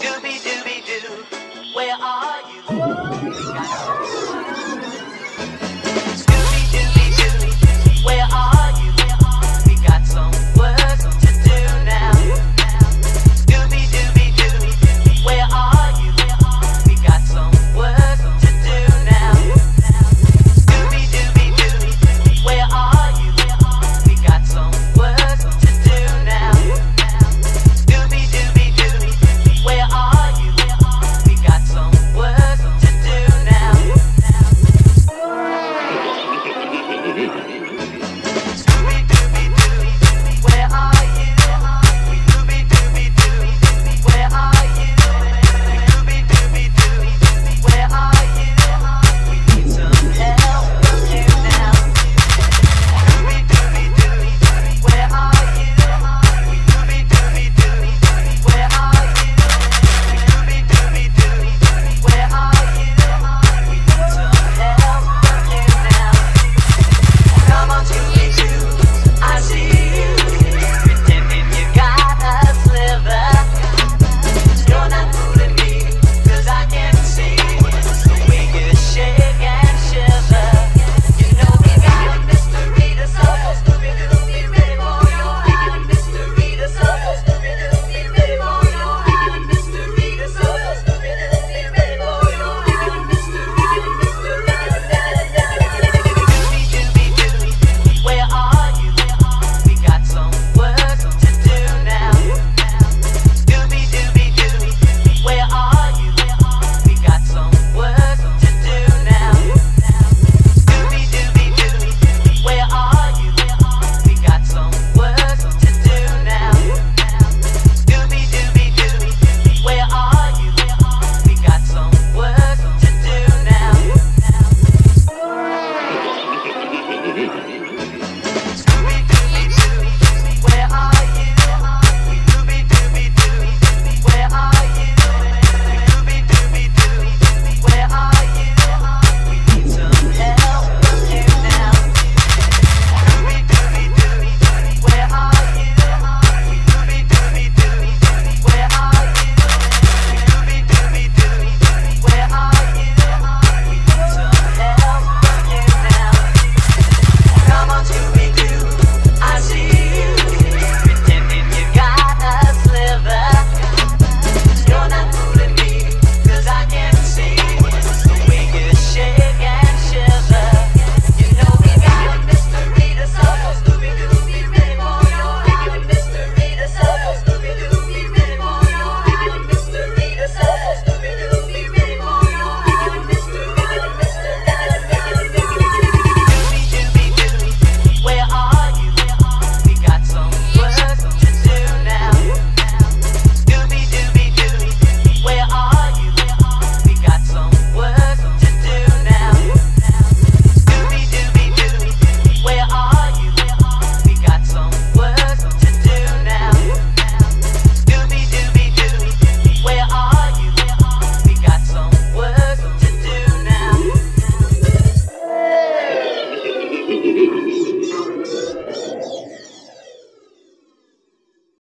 Dooby Doo, where are you?